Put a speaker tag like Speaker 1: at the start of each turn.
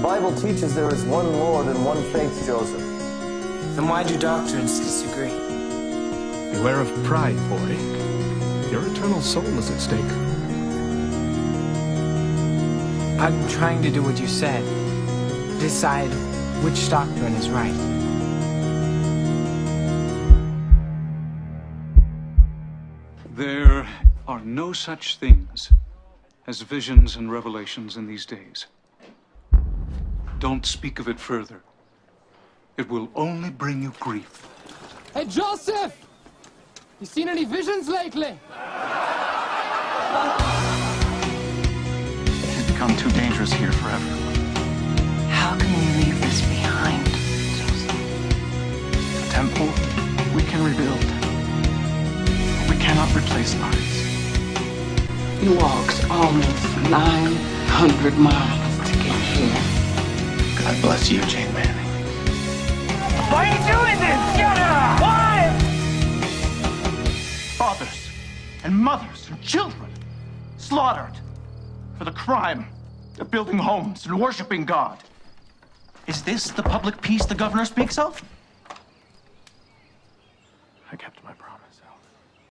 Speaker 1: Bible teaches there is one Lord and one faith, Joseph.
Speaker 2: Then why do doctrines disagree?
Speaker 3: Beware of pride, boy. Your eternal soul is at stake.
Speaker 2: I'm trying to do what you said. Decide which doctrine is right.
Speaker 4: There are no such things as visions and revelations in these days. Don't speak of it further. It will only bring you grief.
Speaker 5: Hey, Joseph! You seen any visions lately?
Speaker 6: It's become too dangerous here for everyone.
Speaker 7: How can we leave this behind, Joseph?
Speaker 6: The temple, we can rebuild. But we cannot replace lives.
Speaker 7: You walked almost 900 miles to get here.
Speaker 6: God bless you, Jane Manning.
Speaker 8: Why are you doing this? Get her! Why?
Speaker 6: Fathers and mothers and children slaughtered for the crime of building homes and worshiping God. Is this the public peace the governor speaks of? I kept my promise.